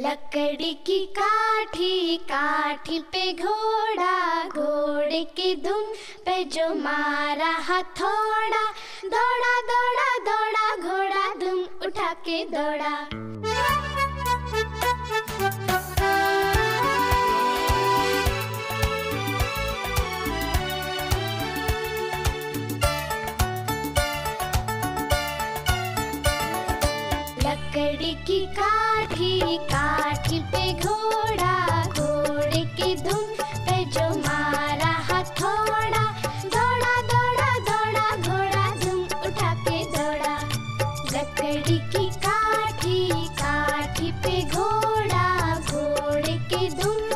लकड़ी की काठी काठी पे घोड़ा, घोड़े की धुन पे जो मारा हथौड़ा। दौड़ा दौड़ा दौड़ा, घोड़ा धुम उठा के दौड़ा। लकड़ी की काठी काठी पे घोड़ा, घोड़े के धुन पे जो मारा थोड़ा दौड़ा दौड़ा दौड़ा, घोड़ा धुम उठा पे दौड़ा। लकड़ी की काठी काठी पे घोड़ा, घोड़े के धुन